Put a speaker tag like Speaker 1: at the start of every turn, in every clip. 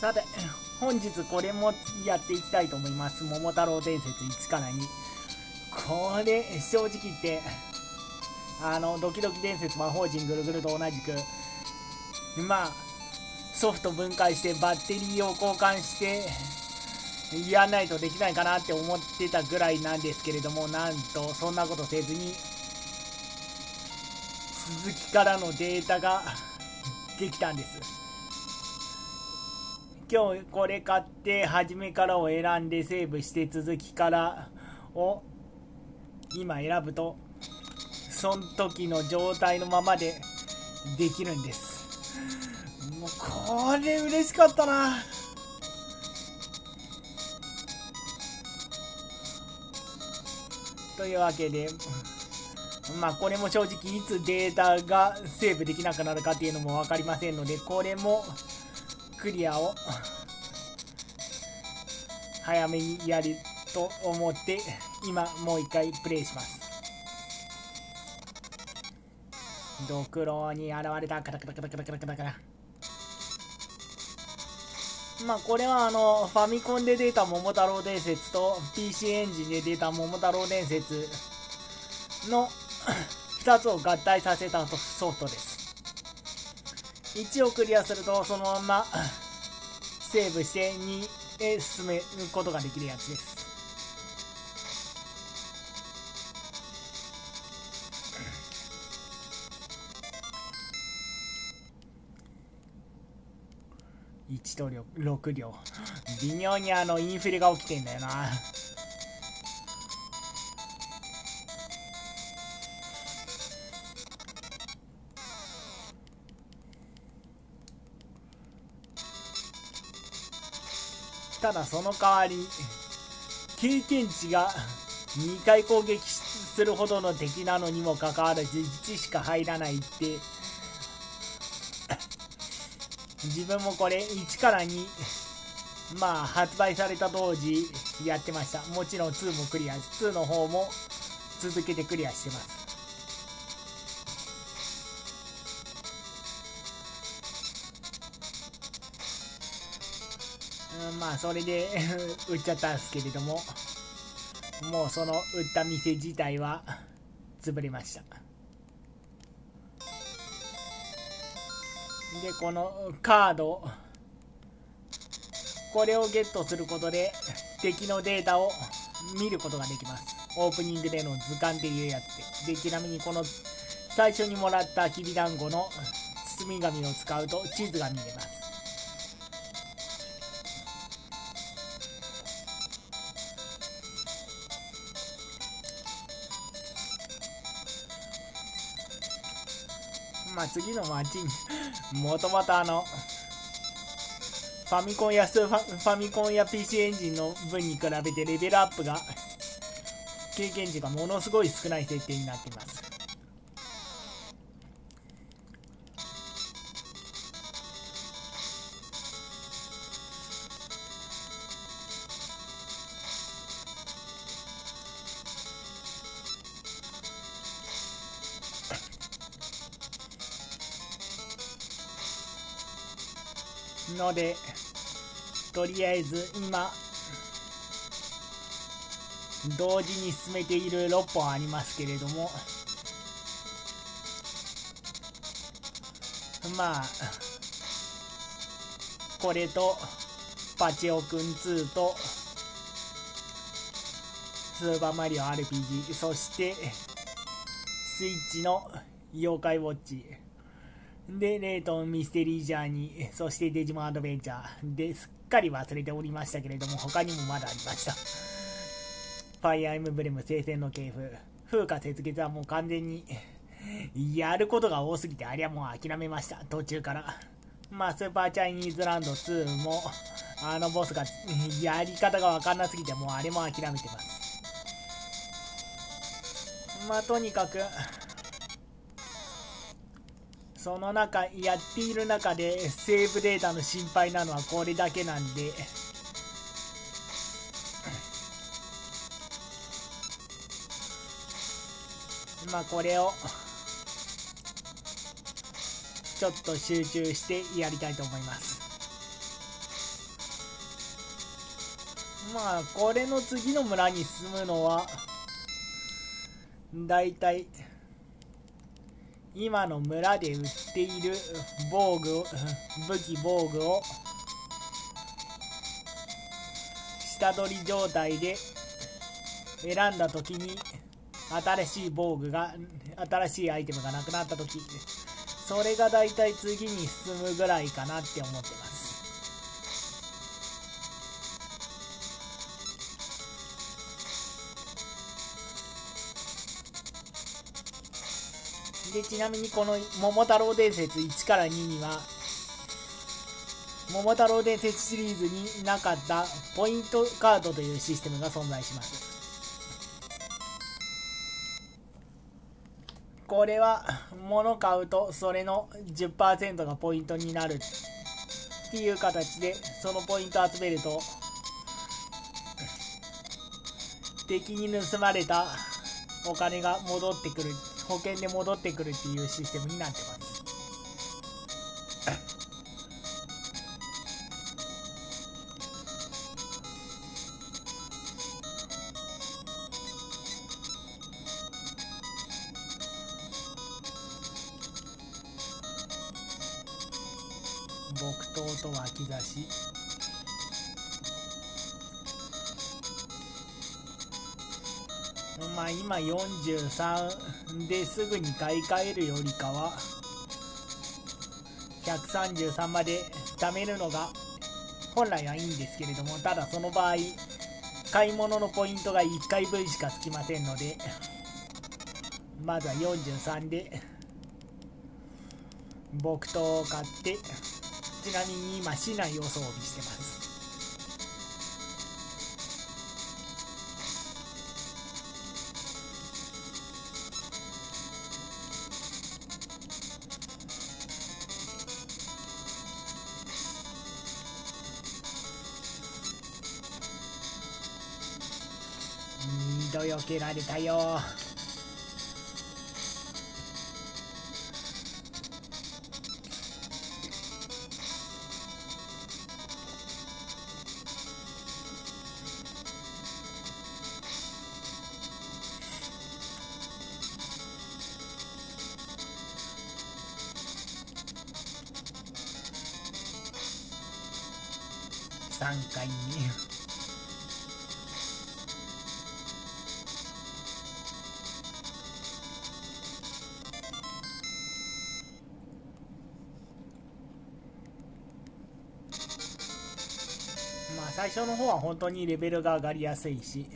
Speaker 1: さて、本日これもやっていきたいと思います。桃太郎伝説1から2。これ、正直言って、あの、ドキドキ伝説魔法陣ぐるぐると同じく、まあ、ソフト分解してバッテリーを交換して、やんないとできないかなって思ってたぐらいなんですけれども、なんと、そんなことせずに、続きからのデータができたんです。今日これ買って初めからを選んでセーブして続きからを今選ぶとその時の状態のままでできるんです。もうこれ嬉しかったな。というわけでまあこれも正直いつデータがセーブできなくなるかっていうのも分かりませんのでこれもクリアを早めにやると思って今もう一回プレイします。ドクロに現れた。カタカタカタカタカタカタ。まあこれはあのファミコンで出た桃太郎伝説と PC エンジンで出た桃太郎伝説の 2つを合体させたソフトです。1をクリアするとそのまんま セーブして2へ進めることができるやつです。1と6両。微妙にあのインフレが起きてんだよな。ただその代わり経験値が2回攻撃するほどの敵なのにもかかわらず1しか入らないって。自分もこれ1から2まあ発売された当時やってました。もちろん2もクリア2の方も続けてクリアしてます。まあそれで 売っちゃったんですけれどももうその売った店自体は潰れました。でこのカードこれをゲットすることで敵のデータを見ることができます。オープニングでの図鑑っていうやつで。でちなみにこの最初にもらったきびだんごの包み紙を使うと地図が見れます。まあ次の街にもともとあのファミコンやスファファミコンや PC エンジンの分に比べてレベルアップが経験値がものすごい少ない設定になっています。のでとりあえず今同時に進めている6本ありますけれどもまあこれとパチオくん2とスーパーマリオ RPG そしてスイッチの妖怪ウォッチ。で、レイトンミステリージャーニー、そしてデジモンアドベンチャーですっかり忘れておりましたけれども、他にもまだありました。ファイアーエムブレム聖戦の系譜、風化雪月はもう完全に やることが多すぎて、ありゃもう諦めました、途中から。まあ、スーパーチャイニーズランド2も、あのボスが やり方がわかんなすぎて、もうあれも諦めてます。まあ、とにかく、その中やっている中でセーブデータの心配なのはこれだけなんで。まあこれをちょっと集中してやりたいと思います。まあこれの次の村に進むのはだいたい今の村で売っている防具を武器防具を下取り状態で選んだ時に新しい防具が新しいアイテムがなくなった時それがだいたい次に進むぐらいかなって思ってます。でちなみにこの「桃太郎伝説」1から2には「桃太郎伝説」シリーズになかったポイントカードというシステムが存在します。これは物買うとそれの10%がポイントになるっていう形でそのポイント集めると敵に盗まれたお金が戻ってくる。保険で戻ってくるっていうシステムになってます。木刀と脇差し。あ今43ですぐに買い替えるよりかは133まで貯めるのが本来はいいんですけれどもただその場合買い物のポイントが1回分しかつきませんのでまずは43で木刀を買ってちなみに今市内を装備してます。二度避けられたよ。3回に初の方は本当にレベルが上がりやすいし。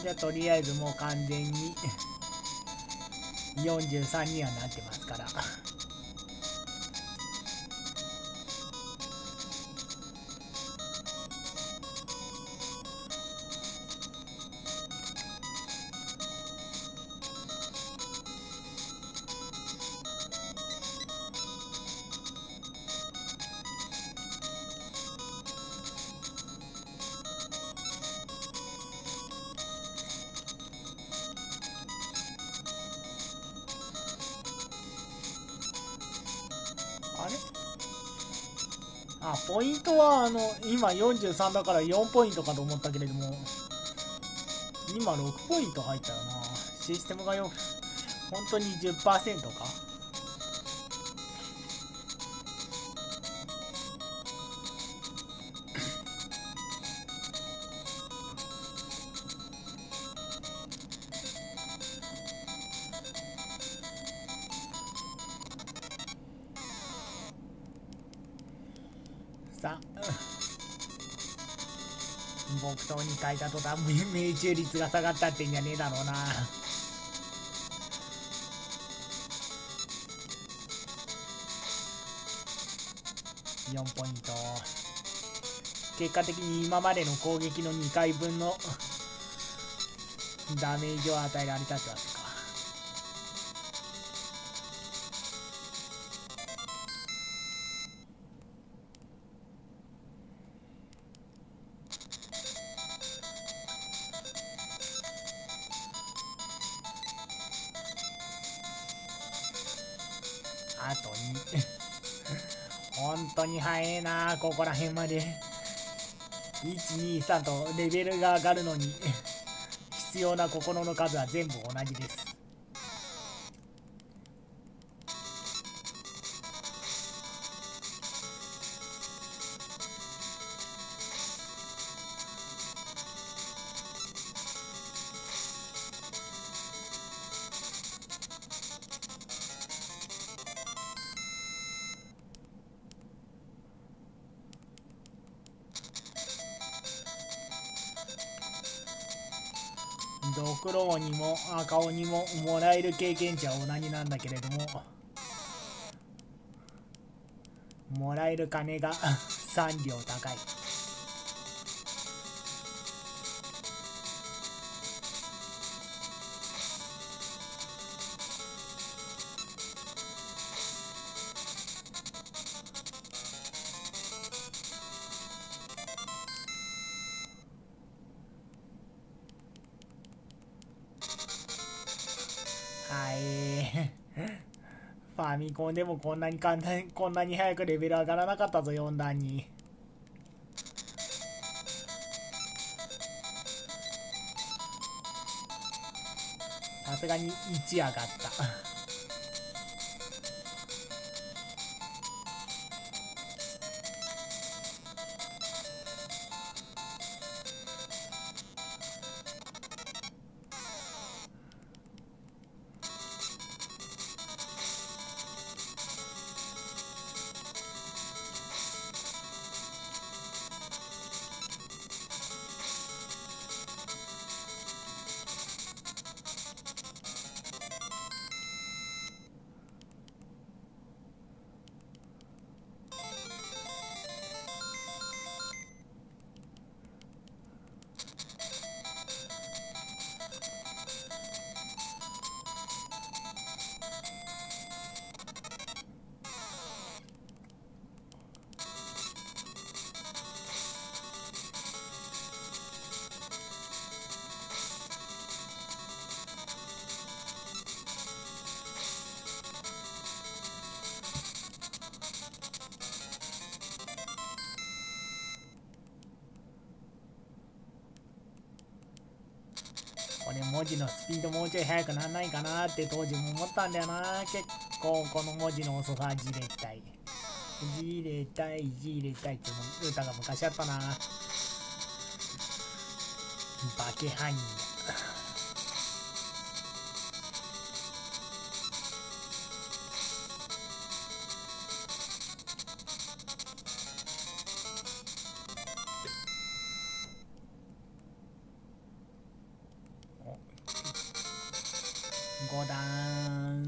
Speaker 1: じゃあとりあえずもう完全に43にはなってますから。あポイントはあの今43だから4ポイントかと思ったけれども今6ポイント入ったよな。システムがよ本当に10%か？さ木刀に変えた途端命中率が下がったってんじゃねえだろうな。4ポイント。結果的に今までの攻撃の2回分のダメージを与えられたってわけ。本当に早えなここら辺まで。123とレベルが上がるのに必要な心の数は全部同じです。も赤鬼ももらえる経験値は同じなんだけれどももらえる金が 3両高い。ミコンでもこんなに簡単こんなに早くレベル上がらなかったぞ4段に。さすがに1上がった。字のスピードもうちょい速くならないかなって当時も思ったんだよな。結構この文字の遅さじれたい。じれたいじれたいって歌が昔あったな。化け犯人だ5段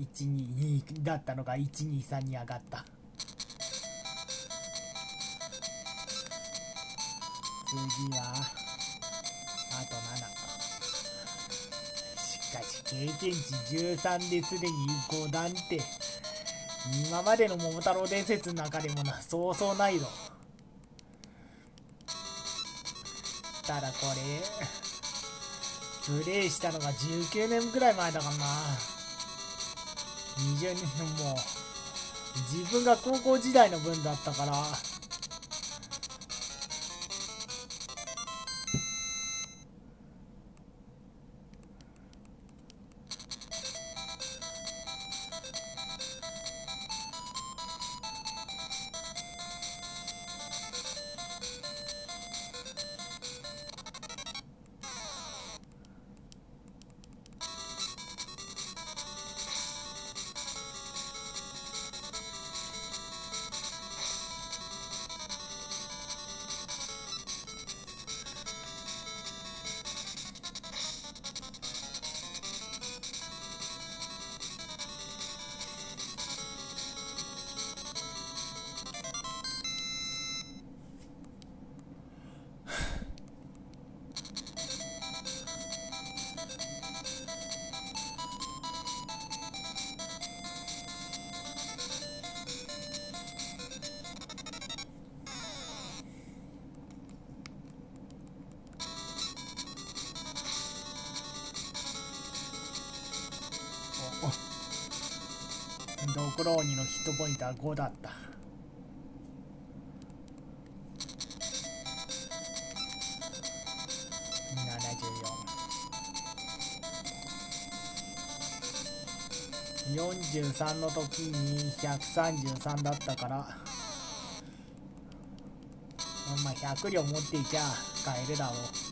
Speaker 1: 122だったのが123に上がった。次はあと7しかし経験値13ですでに5段って今までの桃太郎伝説の中でもなそうそうないぞ。ただこれプレイしたのが19年ぐらい前だからな。20年も自分が高校時代の分だったから。トポイントは5だった。7443の時に133だったから。まあ100両持っていきゃ買えるだろう。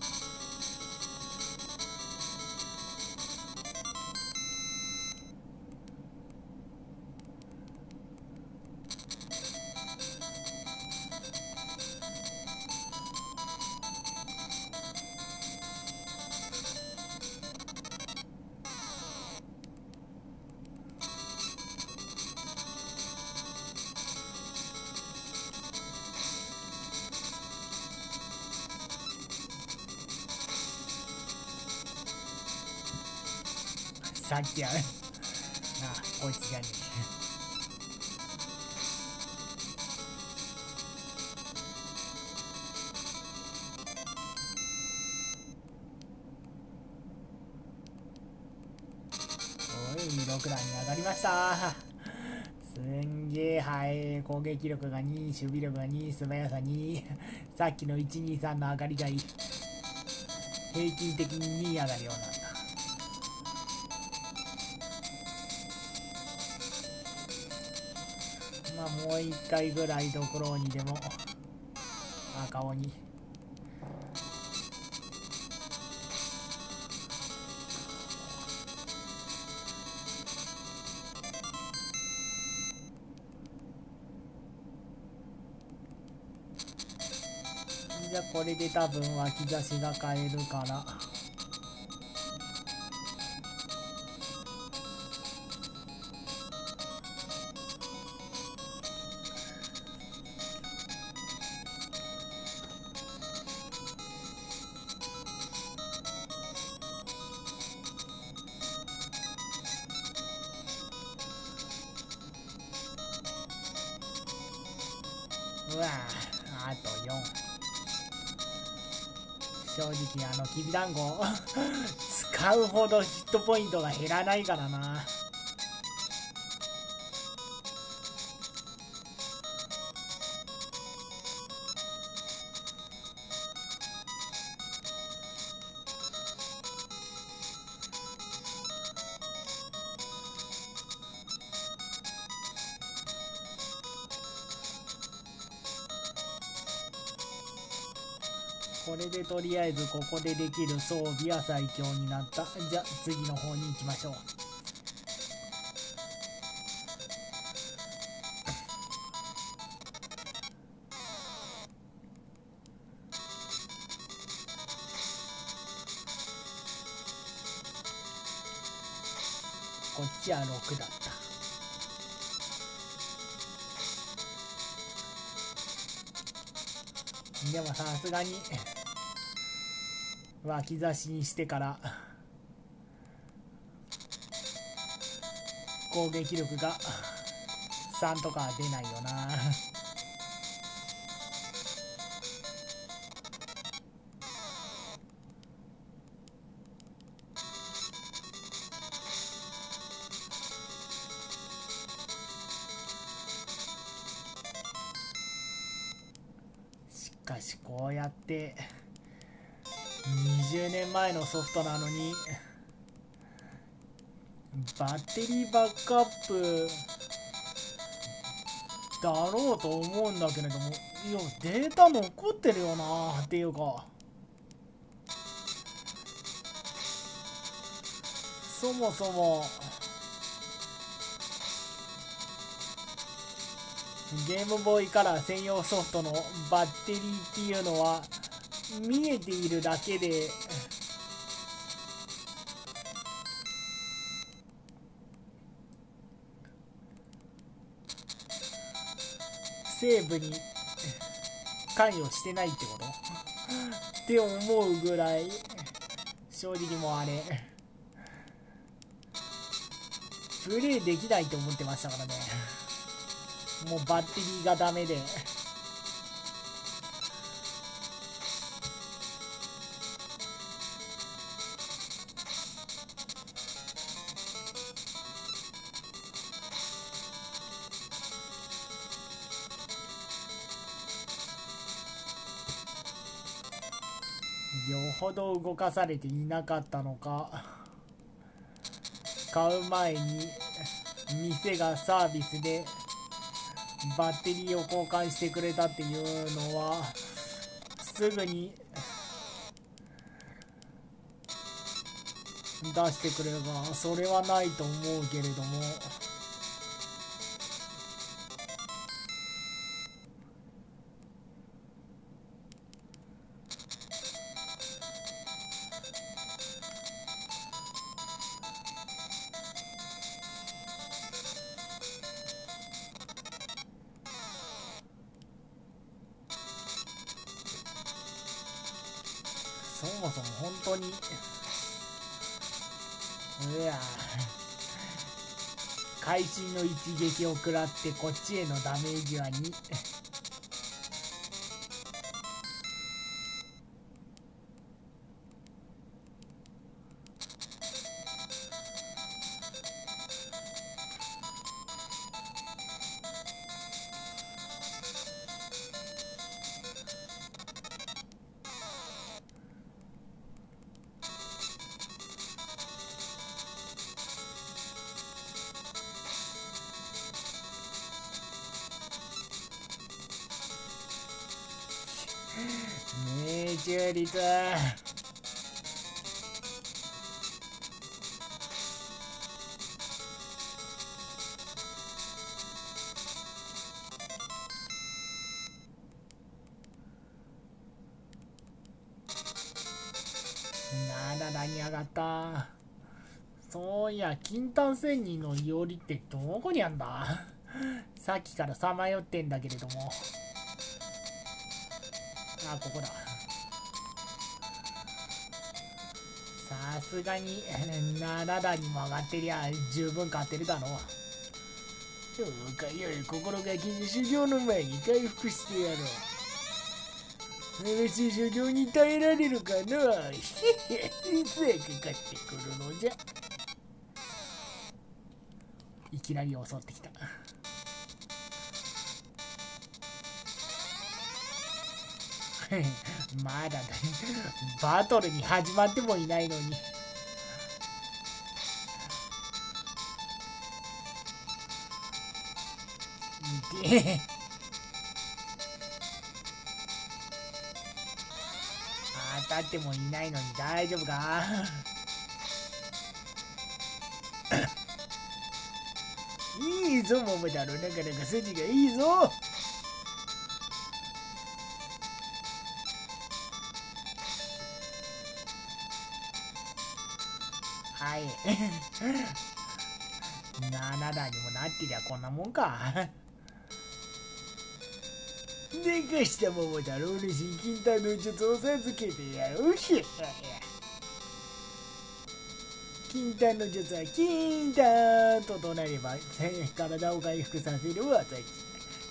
Speaker 1: さっきやなあこいつじゃねおい6段に上がりました。すんげえはい攻撃力が2守備力が2素早さ2さっきの123の上がりがいい。平均的に2上がるような。もう一回ぐらいドクローにでも赤鬼じゃあこれで多分脇差しが変えるから。うわあと4正直あのきびだんご。使うほどヒットポイントが減らないからな。これでとりあえずここでできる装備は最強になった。じゃあ次の方に行きましょう。こっちは6だった。でもさすがに。脇差しにしてから攻撃力が3とか出ないよな。しかしこうやって前のソフトなのに。バッテリーバックアップ。だろうと思うんだけれども。いやデータ残ってるよな。っていうか。そもそも。ゲームボーイカラー専用ソフトのバッテリーっていうのは見えているだけで。セーブに関与してないってこと？って思うぐらい正直もうあれ。プレイできないと思ってましたからね。もうバッテリーがダメで。よほど動かされていなかったのか買う前に店がサービスでバッテリーを交換してくれたっていうのはすぐに出してくればそれはないと思うけれども。そもそも本当に？いや。会心の一撃を食らってこっちへのダメージは2命中率なだに上がった？そういや金丹仙人のいおりってどこにあんだ？さっきからさまよってんだけれども。あここだ。さすがに 7段にも上がってりゃ十分勝てるだろう。そうかよい心がけに修行の前に回復してやろう。私修行に耐えられるかな。いつやかかってくるのじゃ。いきなり襲ってきた。まだだバトルに始まってもいないのに。で当たってもいないのに大丈夫か？いいぞ桃太郎。なかなか筋がいいぞ。はい。7段にもなってりゃこんなもんか。でかした桃太郎の新金太の術を授けてやろう金太の術は金太と唱えれば体を回復させる技。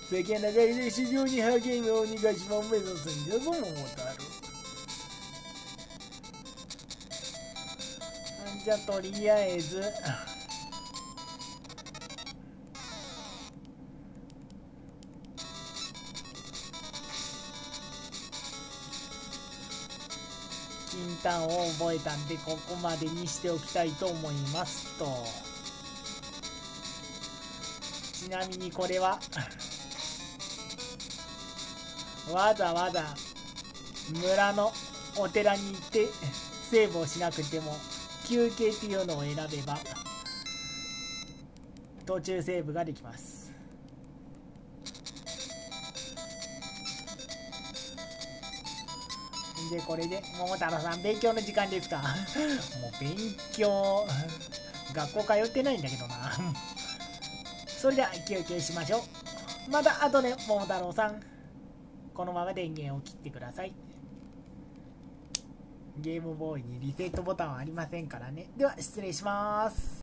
Speaker 1: 魚狩りで修行に励む鬼ヶ島を目指すんじゃぞ桃太じゃとりあえず。金丹を覚えたんでここまでにしておきたいと思いますと。ちなみにこれはわざわざ村のお寺に行ってセーブをしなくても休憩っていうのを選べば途中セーブができます。でこれで桃太郎さん勉強の時間ですか？もう勉強学校通ってないんだけどな。それでは休憩しましょう。また後で桃太郎さんこのまま電源を切ってください。ゲームボーイにリセットボタンはありませんからね。では、失礼します。